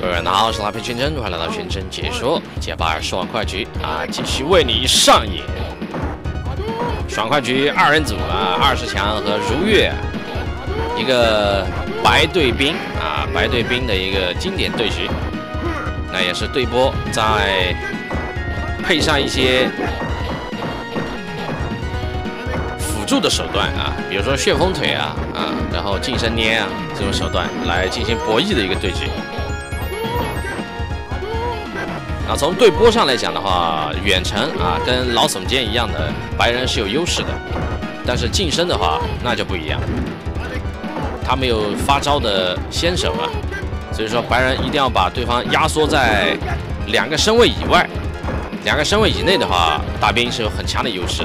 各位大家好，我是拉皮全真，欢迎来到全真解说解八二爽快局啊，继续为你上演爽快局二人组啊，二十强和如月一个白对兵啊，白对兵的一个经典对局，那也是对波再配上一些辅助的手段啊，比如说旋风腿啊啊，然后近身捏啊这种手段来进行博弈的一个对局。啊，从对波上来讲的话，远程啊跟老耸肩一样的白人是有优势的，但是近身的话那就不一样，他没有发招的先手啊，所以说白人一定要把对方压缩在两个身位以外，两个身位以内的话，大兵是有很强的优势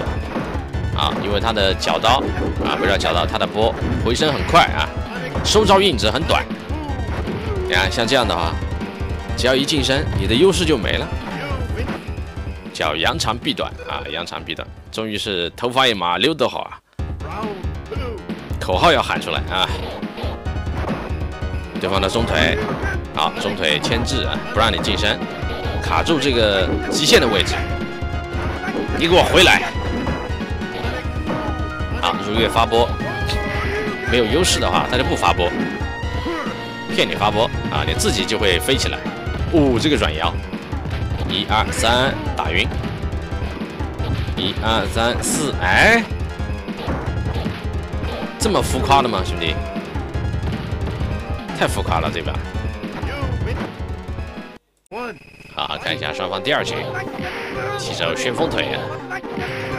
啊，因为他的脚刀啊，不是脚刀，他的波回身很快啊，收招硬直很短，你看像这样的话。只要一近身，你的优势就没了。叫扬长避短啊，扬长避短，终于是头发一麻溜得好啊！口号要喊出来啊！对方的中腿，好，中腿牵制啊，不让你近身，卡住这个极限的位置。你给我回来！好，如月发波，没有优势的话，他就不发波，骗你发波啊，你自己就会飞起来。哦，这个软摇，一二三，打晕，一二三四，哎，这么浮夸的吗，兄弟？太浮夸了，对吧？好，看一下双方第二局，起手旋风腿，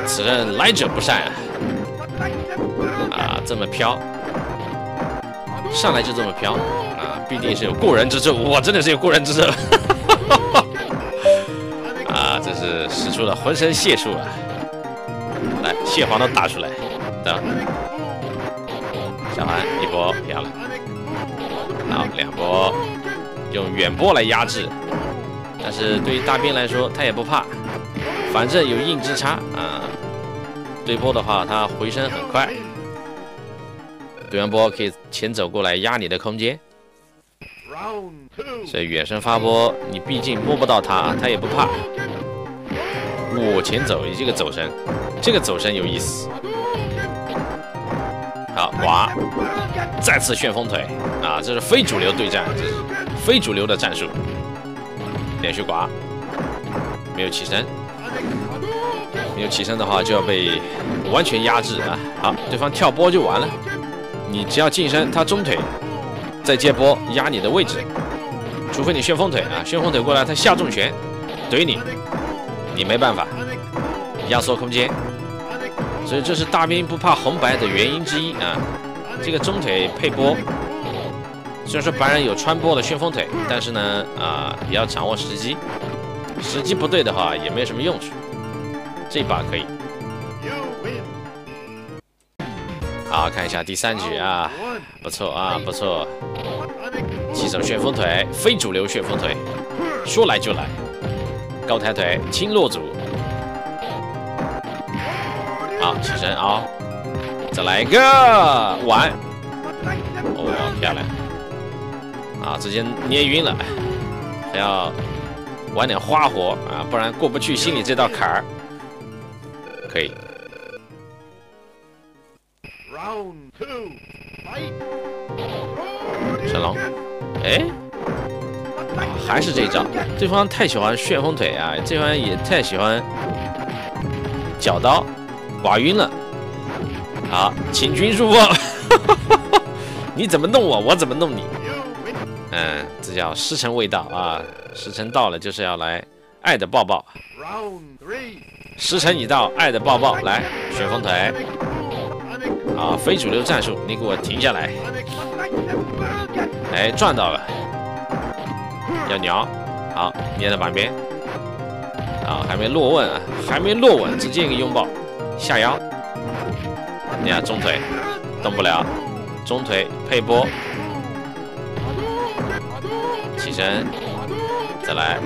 此人来者不善啊！啊，这么飘，上来就这么飘。啊必定是有过人之处，哇，真的是有过人之处，啊，这是使出了浑身解数啊！来，蟹黄都打出来，等，小韩一波漂亮，好，两波。用远波来压制，但是对于大兵来说，他也不怕，反正有硬之差啊，对波的话，他回身很快，对完波可以前走过来压你的空间。所以远程发波，你毕竟摸不到他，他也不怕。我前走，你这个走神，这个走神有意思。好，刮，再次旋风腿啊！这是非主流对战，这是非主流的战术。连续刮，没有起身，没有起身的话就要被完全压制啊！好，对方跳波就完了，你只要近身，他中腿。再接波压你的位置，除非你旋风腿啊，旋风腿过来他下重拳怼你，你没办法压缩空间，所以这是大兵不怕红白的原因之一啊。这个中腿配波，虽然说白人有穿波的旋风腿，但是呢啊也要掌握时机，时机不对的话也没有什么用处。这把可以。看一下第三局啊，不错啊，不错。起手旋风腿，非主流旋风腿，说来就来。高抬腿，轻落足。好，起身啊，再来一个玩。哦，漂亮。啊，直接捏晕了，还要玩点花活啊，不然过不去心里这道坎儿。可以。神龙，哎，还是这招，对方太喜欢旋风腿啊，这方也太喜欢脚刀，刮晕了。好，请君入瓮，你怎么弄我，我怎么弄你。嗯，这叫时辰未到啊，时辰到了就是要来爱的抱抱。时辰已到，爱的抱抱，来旋风腿。啊，非主流战术，你给我停下来！哎，赚到了，要鸟，好，捏在旁边，啊，还没落稳啊，还没落稳，直接一个拥抱，下腰，你看中腿动不了，中腿配波，起身，再来，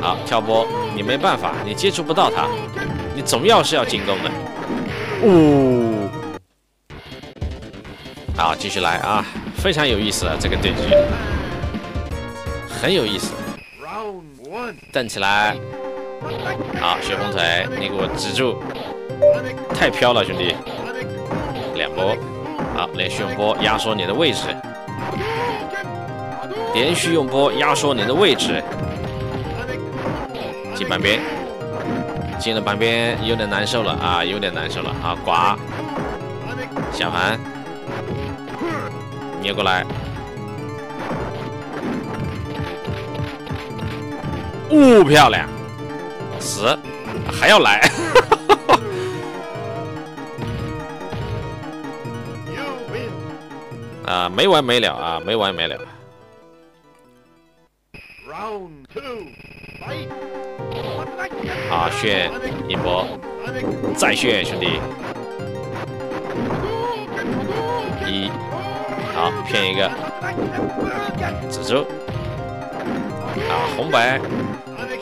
好，跳波，你没办法，你接触不到他，你总要是要进攻的，呜。好，继续来啊，非常有意思啊，这个对局。很有意思。站起来，好，旋风腿，你给我止住，太飘了，兄弟。两波，好，连续用波压缩你的位置，连续用波压缩你的位置，进半边，进了半边有点难受了啊，有点难受了。啊，刮，下盘，捏过来。哦，漂亮，死，还要来，啊，没完没了啊，没完没了。round two 好，炫一波，再炫，兄弟，好，骗一个，止住，啊，红白。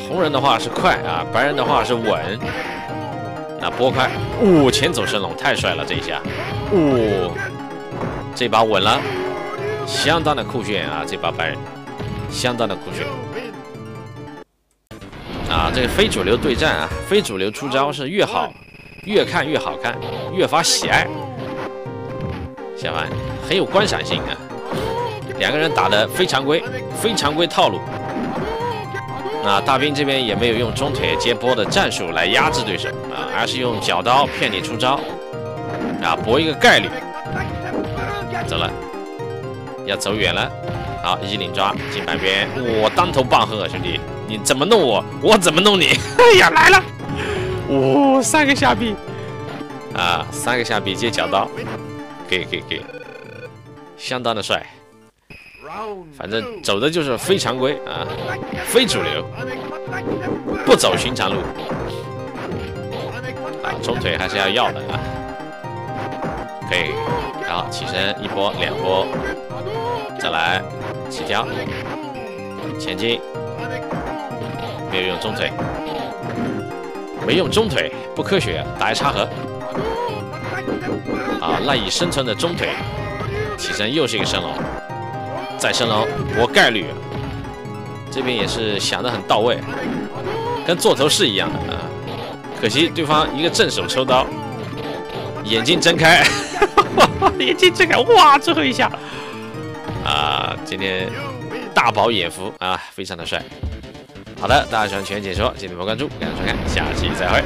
红人的话是快啊，白人的话是稳。那拨开，呜，前走升龙，太帅了这一下，呜，这把稳了，相当的酷炫啊，这把白人，相当的酷炫。啊，这个非主流对战啊，非主流出招是越好，越看越好看，越发喜爱。下盘很有观赏性啊，两个人打的非常规，非常规套路。那大兵这边也没有用中腿接波的战术来压制对手啊，而是用脚刀骗你出招啊，搏一个概率。走了，要走远了。好，一领抓进半边，我当头棒喝，兄弟，你怎么弄我，我怎么弄你？哎呀，来了，哇，三个下臂啊，三个下臂接脚刀，给给给，相当的帅。反正走的就是非常规啊，非主流，不走寻常路啊，中腿还是要要的啊。可以，然后起身一波两波，再来起跳，前进，没有用中腿，没用中腿不科学，打一插合啊，赖以生存的中腿，起身又是一个升龙。再升龙搏概率，这边也是想的很到位，跟做头是一样的啊。可惜对方一个正手抽刀，眼睛睁开，眼睛睁开，哇，最后一下啊！今天大饱眼福啊，非常的帅。好的，大家喜欢全解说，记得点关注，感谢收看，下期再会。